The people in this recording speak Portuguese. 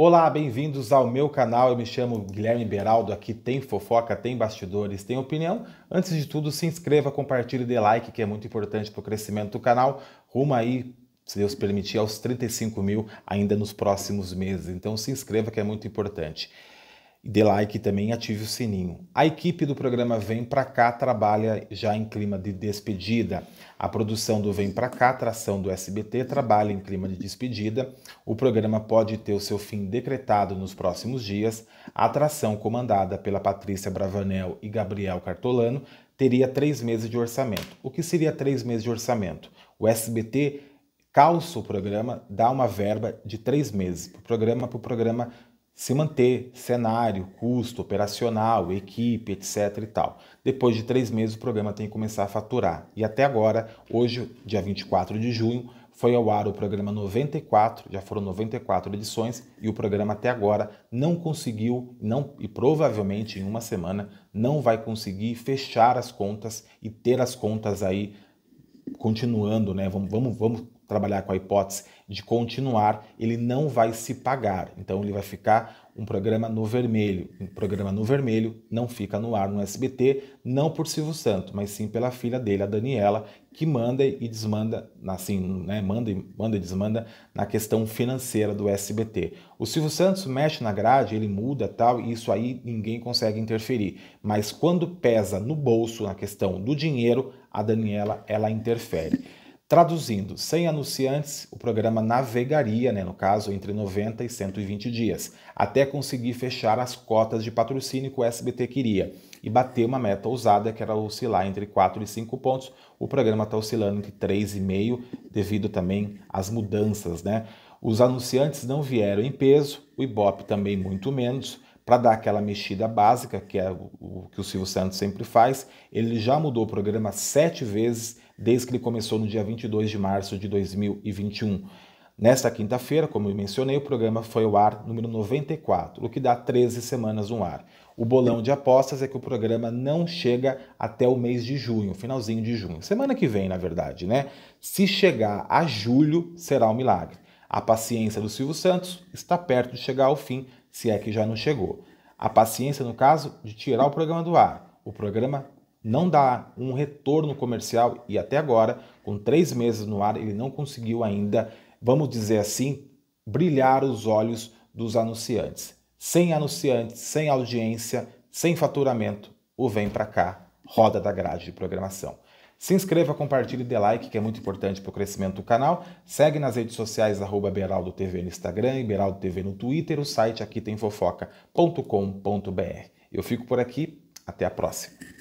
Olá, bem-vindos ao meu canal. Eu me chamo Guilherme Beraldo. Aqui tem fofoca, tem bastidores, tem opinião. Antes de tudo, se inscreva, compartilhe, dê like, que é muito importante para o crescimento do canal. Rumo aí, se Deus permitir, aos 35 mil ainda nos próximos meses. Então se inscreva, que é muito importante dê like também e ative o sininho. A equipe do programa Vem Pra Cá trabalha já em clima de despedida. A produção do Vem Pra Cá, atração do SBT, trabalha em clima de despedida. O programa pode ter o seu fim decretado nos próximos dias. A atração, comandada pela Patrícia Bravanel e Gabriel Cartolano, teria três meses de orçamento. O que seria três meses de orçamento? O SBT calça o programa, dá uma verba de três meses para o programa, para o programa se manter, cenário, custo operacional, equipe, etc e tal. Depois de três meses o programa tem que começar a faturar. E até agora, hoje, dia 24 de junho, foi ao ar o programa 94, já foram 94 edições, e o programa até agora não conseguiu, não, e provavelmente em uma semana, não vai conseguir fechar as contas e ter as contas aí continuando, né? Vamos, vamos, vamos trabalhar com a hipótese de continuar, ele não vai se pagar. Então ele vai ficar um programa no vermelho. Um programa no vermelho não fica no ar no SBT, não por Silvio Santos, mas sim pela filha dele, a Daniela, que manda e desmanda, assim, né, manda, manda e desmanda na questão financeira do SBT. O Silvio Santos mexe na grade, ele muda tal, e isso aí ninguém consegue interferir. Mas quando pesa no bolso, na questão do dinheiro, a Daniela, ela interfere. Traduzindo, sem anunciantes, o programa navegaria, né, no caso, entre 90 e 120 dias, até conseguir fechar as cotas de patrocínio que o SBT queria e bater uma meta ousada que era oscilar entre 4 e 5 pontos. O programa está oscilando entre 3,5 devido também às mudanças. Né? Os anunciantes não vieram em peso, o Ibope também muito menos para dar aquela mexida básica, que é o, que o Silvio Santos sempre faz. Ele já mudou o programa sete vezes desde que ele começou no dia 22 de março de 2021. Nesta quinta-feira, como eu mencionei, o programa foi ao ar número 94, o que dá 13 semanas no ar. O bolão de apostas é que o programa não chega até o mês de junho, finalzinho de junho. Semana que vem, na verdade, né? Se chegar a julho, será um milagre. A paciência do Silvio Santos está perto de chegar ao fim, se é que já não chegou. A paciência, no caso, de tirar o programa do ar. O programa não dá um retorno comercial e até agora, com três meses no ar, ele não conseguiu ainda, vamos dizer assim, brilhar os olhos dos anunciantes. Sem anunciantes, sem audiência, sem faturamento, o Vem Pra Cá roda da grade de programação. Se inscreva, compartilhe e dê like, que é muito importante para o crescimento do canal. Segue nas redes sociais, arroba Beraldo TV no Instagram e Beraldo TV no Twitter. O site aqui tem fofoca.com.br. Eu fico por aqui, até a próxima.